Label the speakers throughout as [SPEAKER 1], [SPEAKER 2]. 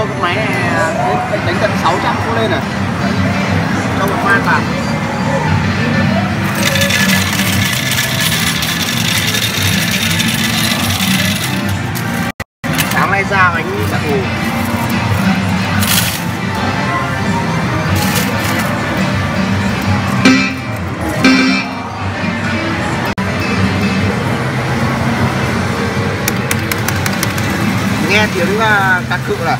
[SPEAKER 1] mua cái máy này à, phải đánh tận 600 cũng lên này cho một man vào. Sáng nay ra bánh đặc thù nghe tiếng uh, cá cự là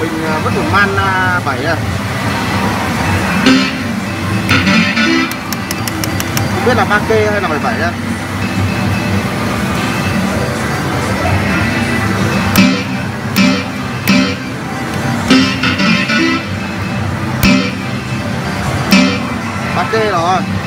[SPEAKER 1] mình à, vẫn còn man à, 7 à. Không biết là 3K hay là 77 à ba k rồi.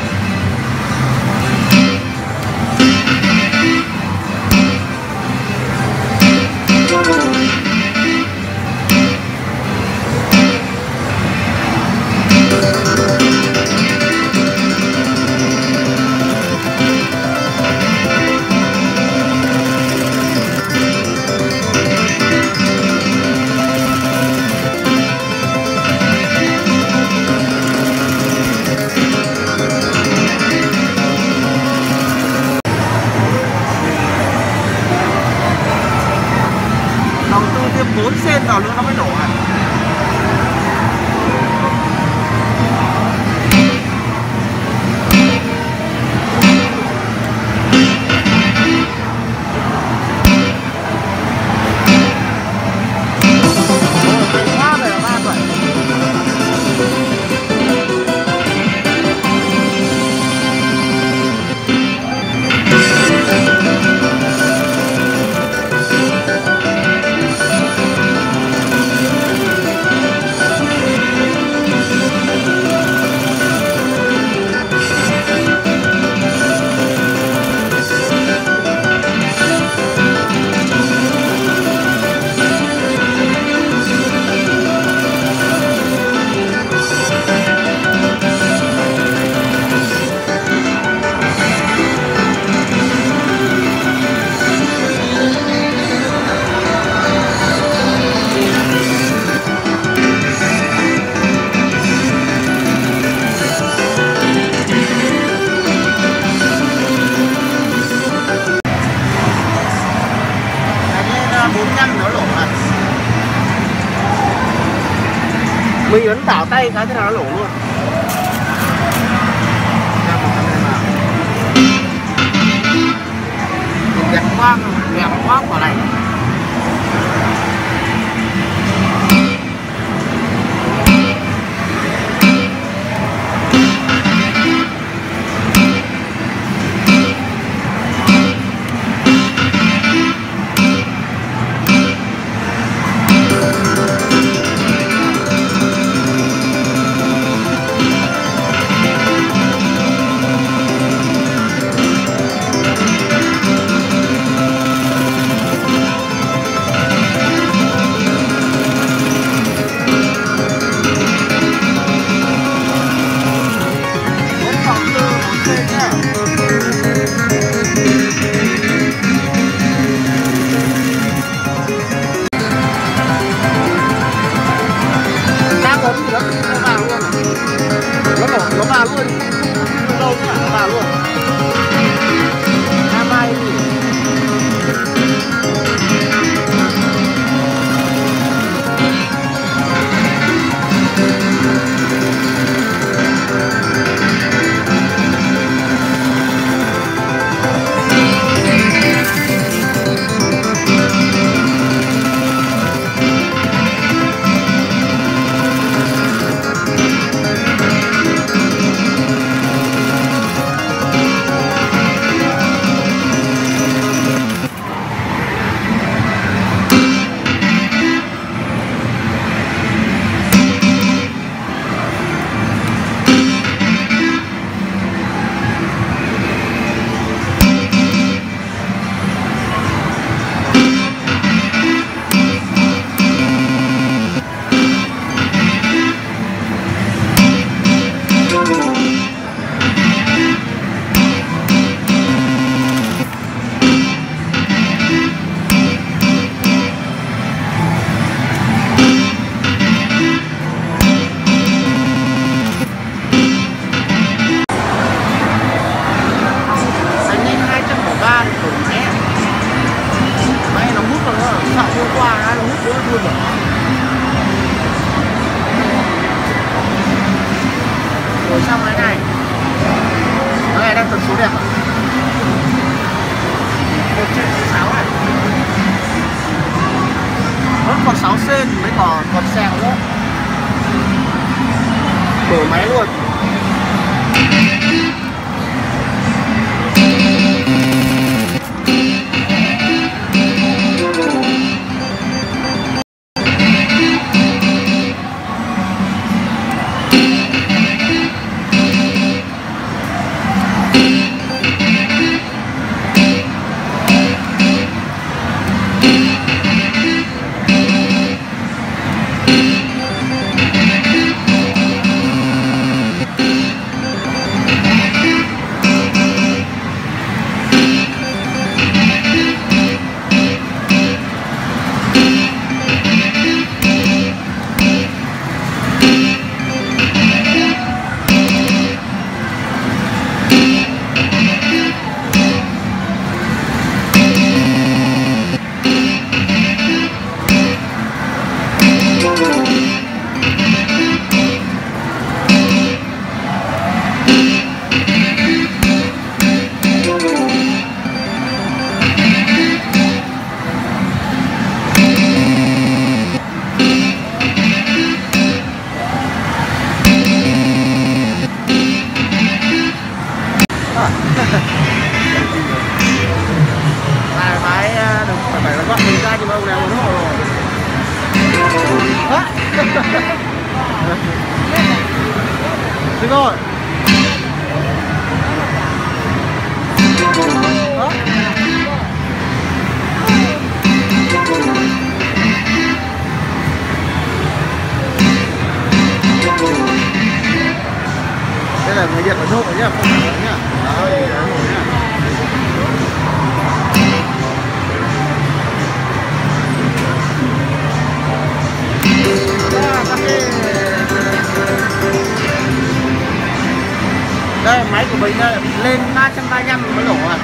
[SPEAKER 1] Lên 335 mới đổ à.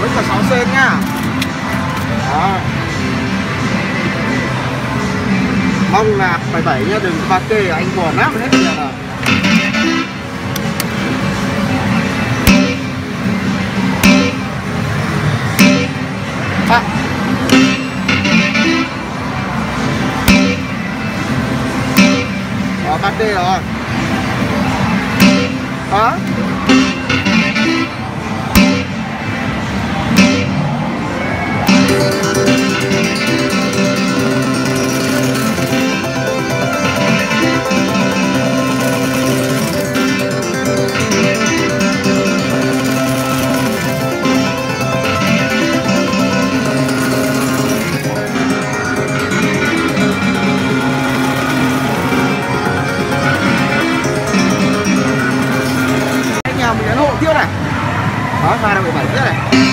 [SPEAKER 1] Vẫn còn 6 sen nhá. Đó. Mong là 77 nhá đừng pha kê anh buồn lắm hết giờ là à. Đó, bắt đi rồi. Hả? Đó, ra là 17 tiếp này.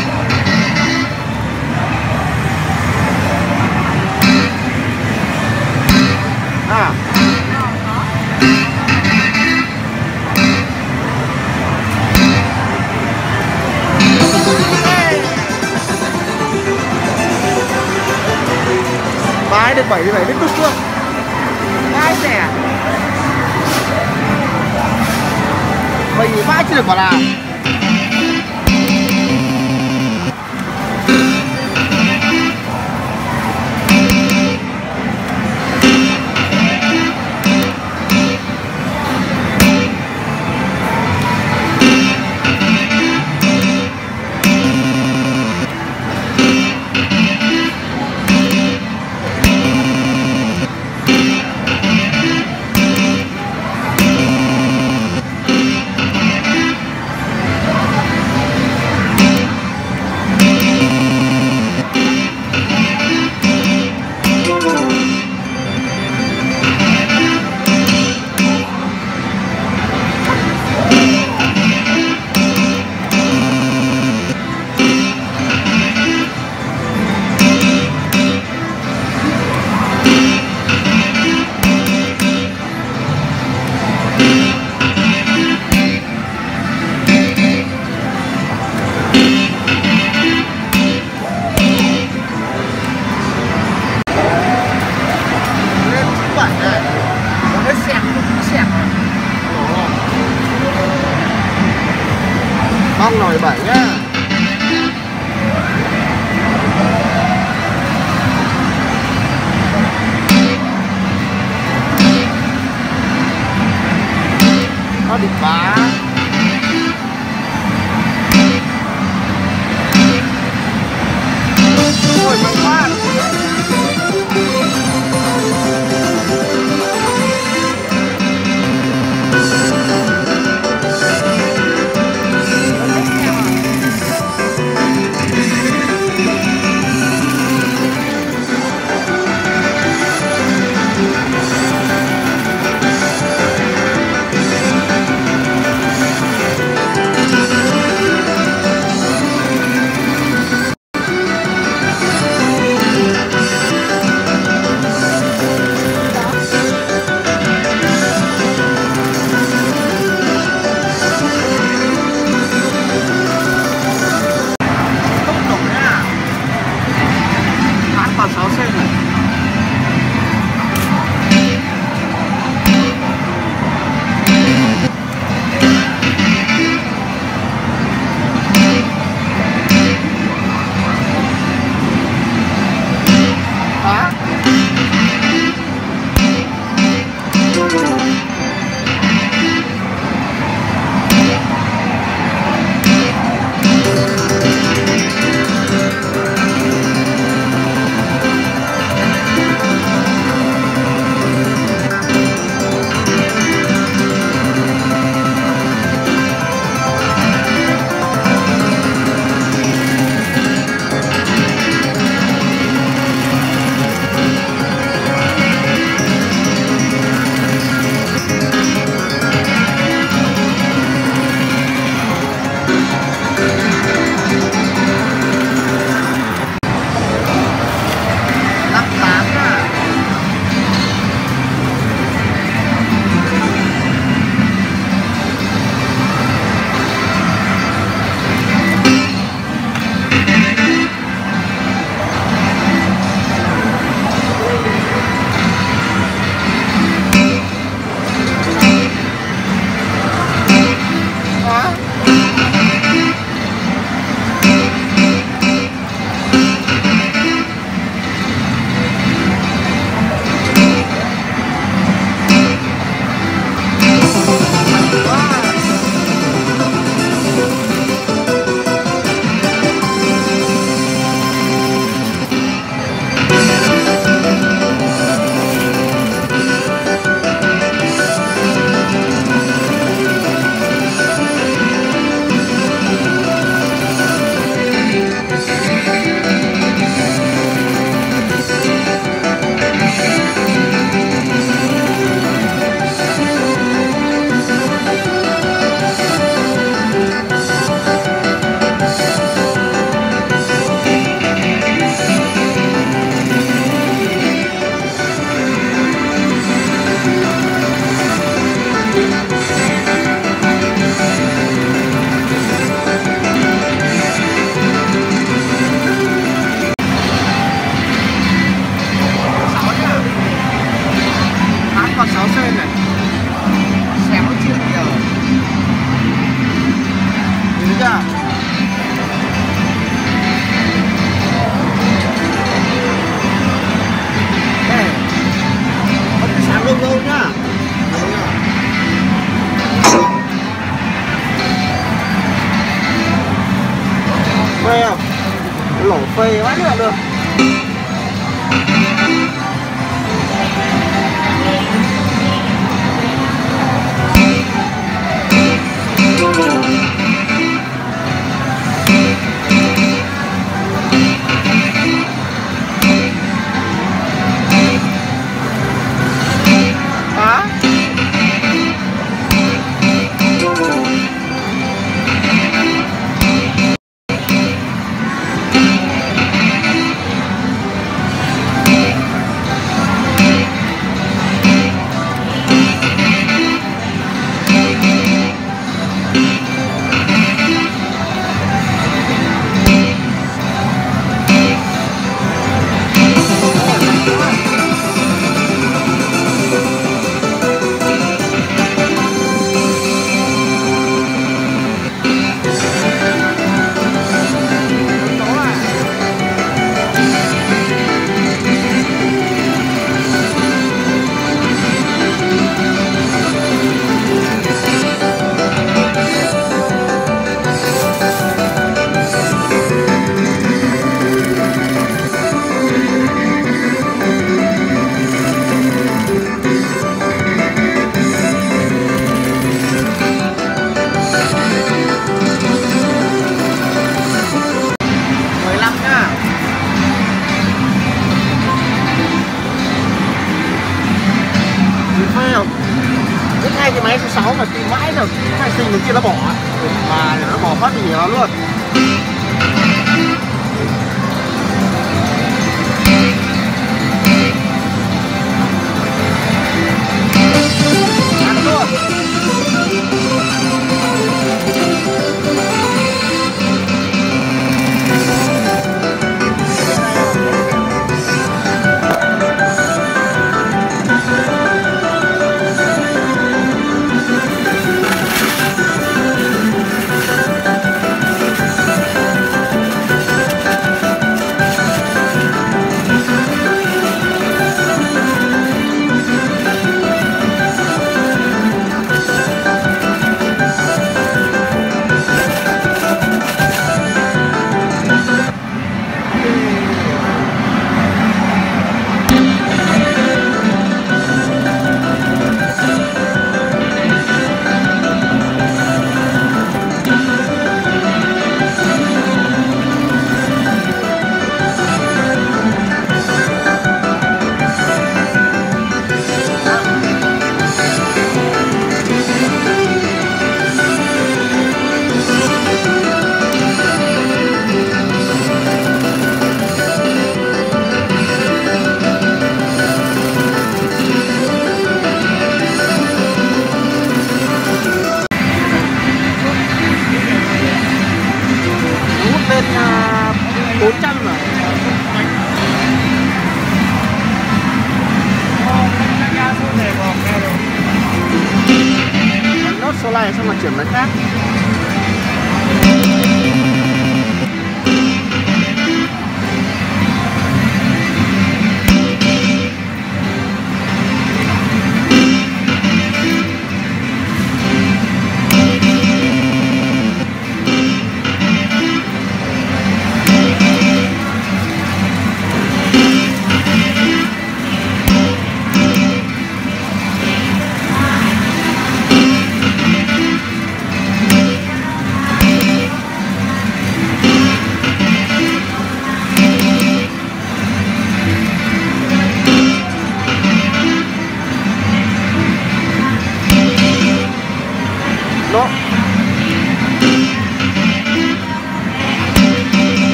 [SPEAKER 1] Bái được 77 lít cực luôn Bái rẻ Mày vãi chưa được bảo là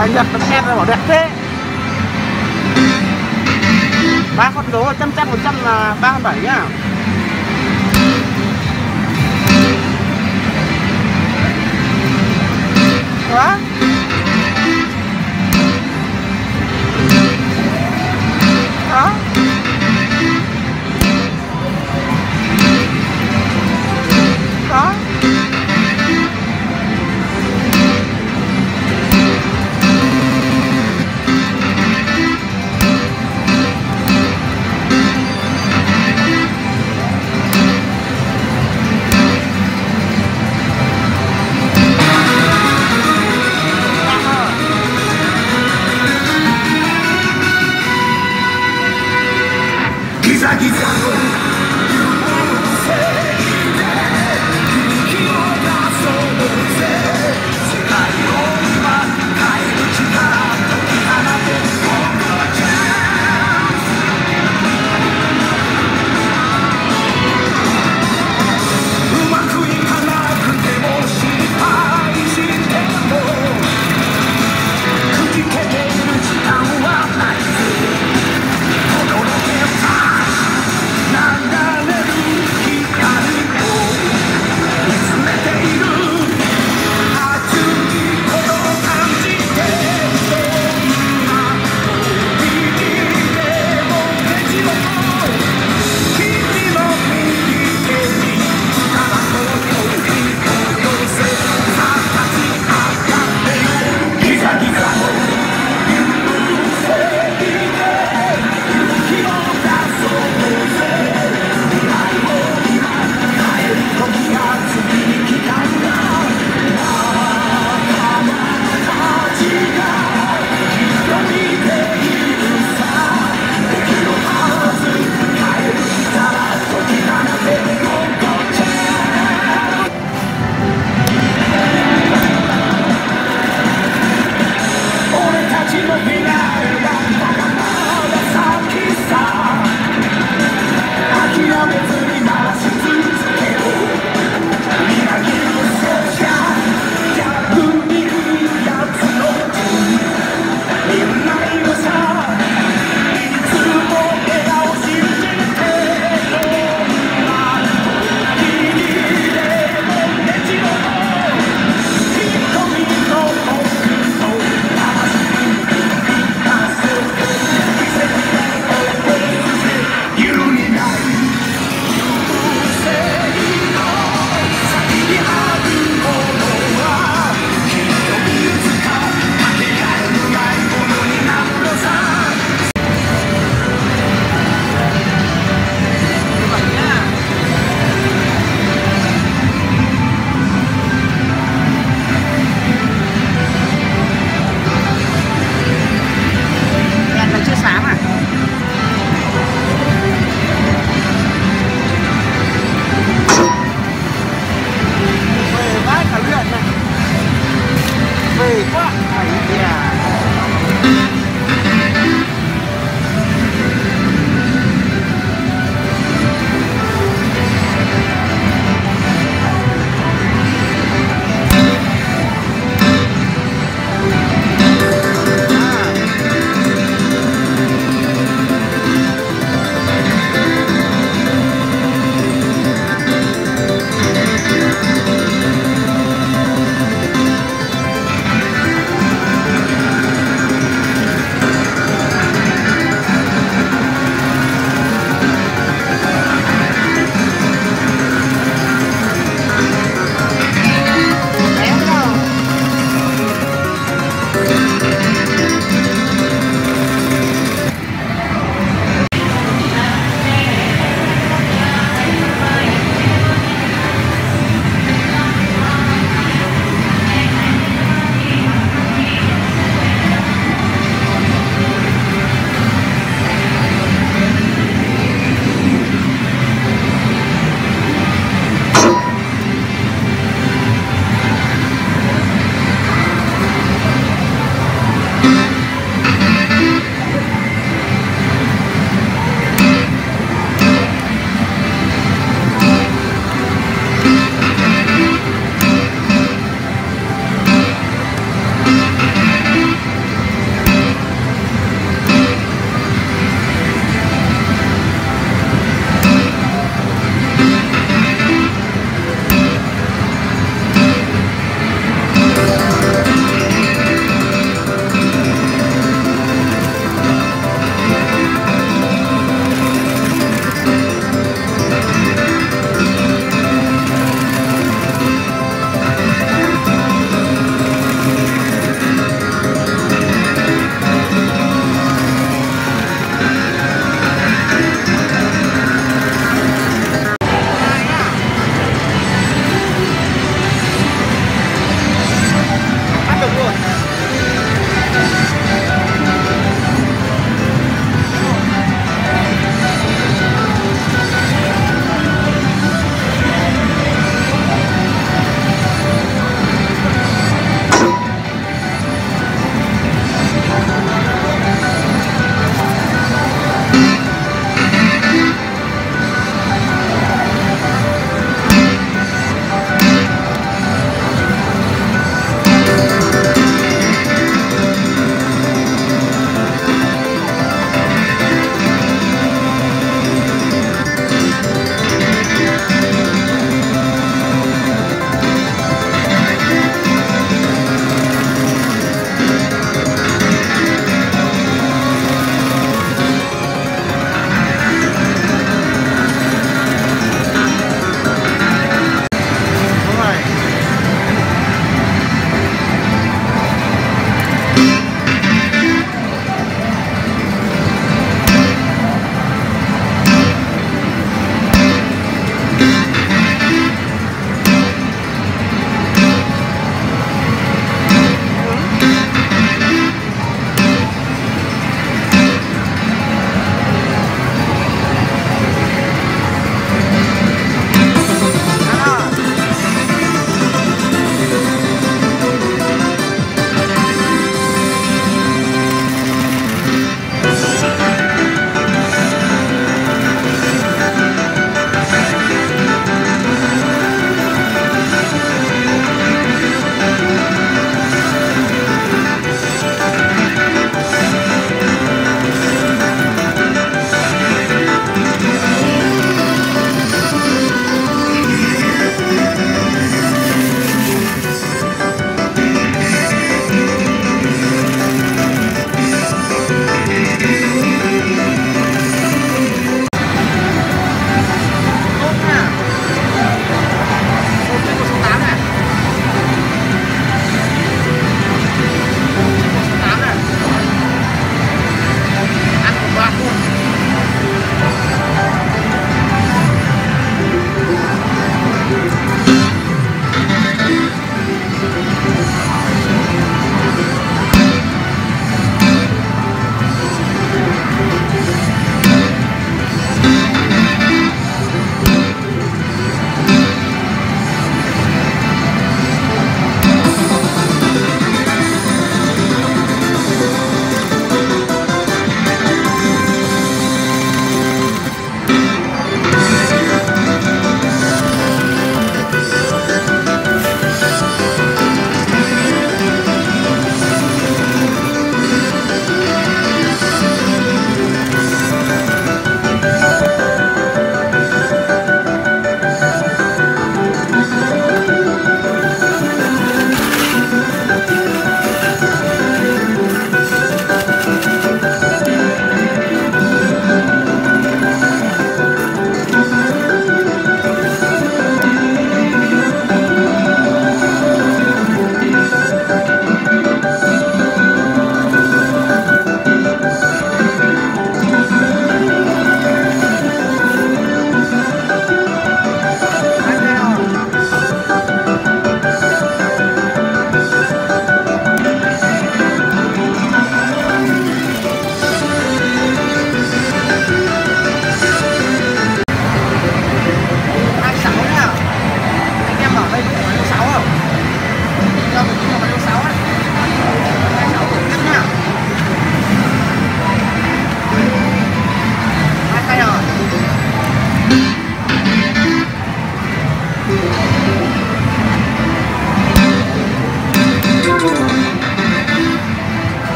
[SPEAKER 1] anh nhật nó nghe nó bảo đẹp thế. Ba con đố trăm trăm một trăm là ba bảy nhá. Đó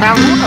[SPEAKER 1] đang hút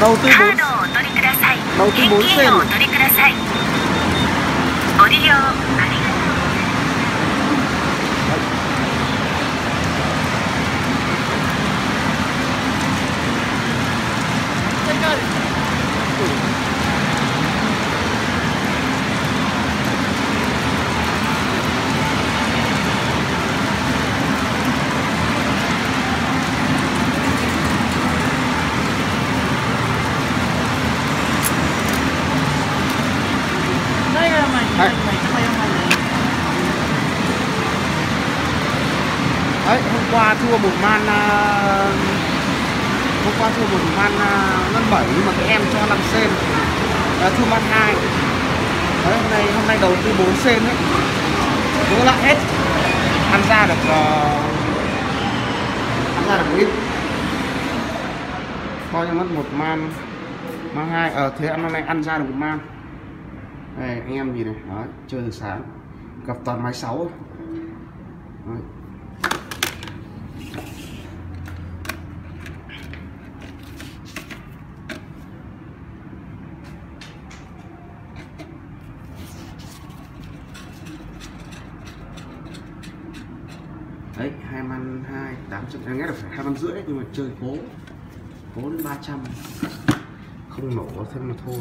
[SPEAKER 2] カー
[SPEAKER 3] ドをお取りください。現金をお取りください。ご利用
[SPEAKER 1] qua man à, hôm qua thua một man à, ngân bảy nhưng mà cái em cho 5 sen. À, thua man 2 đấy hôm nay hôm nay đầu tư 4 sen đấy. Đỡ lại hết. Ăn ra được uh, ăn ra được ít. Coi như mất một man man hai. Ở à, thế ăn hôm nay ăn ra được một man. Đây anh em nhìn này. Đó chơi từ sáng. Gặp toàn máy 6 ấy. Đấy hai man hai tám trăm nghe được phải hai trăm rưỡi nhưng mà chơi cố. Cố đến 300 không nổ thân mà thôi.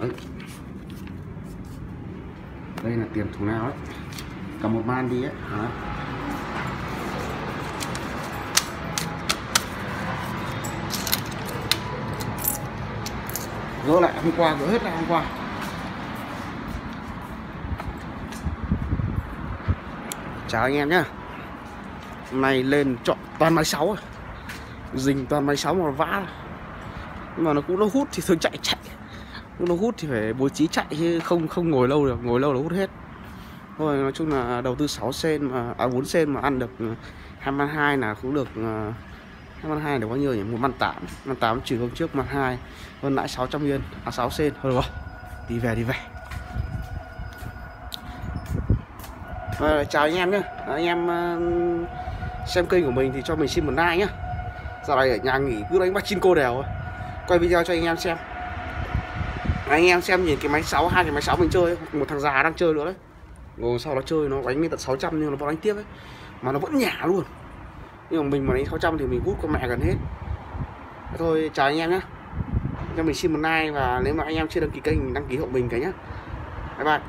[SPEAKER 1] Đấy. Đây là tiền thùng nào đấy. Cầm một man đi ấy. Đó. gỡ lại hôm qua, gỡ hết lại hôm qua. Chào anh em nhé hôm nay lên chọn toàn máy sáu dình toàn máy sáu mà vã. Nhưng mà nó cũng nó hút thì thường chạy chạy. Lúc nó hút thì phải bố trí chạy chứ không không ngồi lâu được. Ngồi lâu là hút hết. Thôi, nói chung là đầu tư 6 sen mà à 4 sen mà ăn được à, hai man hai là cũng được à, hai man hai được bao nhiêu nhỉ? Một man tám. Man tám trừ hôm trước man hai. Hơn lãi 600 yên. À 6 sen. Thôi được không? Đi về đi về. À, chào anh em nhé ờ, anh em uh, xem kênh của mình thì cho mình xin một like nhé giờ này ở nhà nghỉ cứ đánh bắt chín cô đều thôi. Quay video cho anh em xem. Anh em xem nhìn cái máy 6 hai cái máy 6 mình chơi ấy, một thằng già đang chơi nữa đấy. Ngồi sau nó chơi nó đánh lên tận 600 nhưng nó vẫn đánh tiếp ấy. Mà nó vẫn nhả luôn. Nhưng mà mình mà đánh 600 thì mình hút con mẹ gần hết. Thôi chào anh em nhé cho mình xin một like và nếu mà anh em chưa đăng ký kênh đăng ký hộ mình cái nhé bye bye.